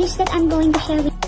dish that I'm going to share with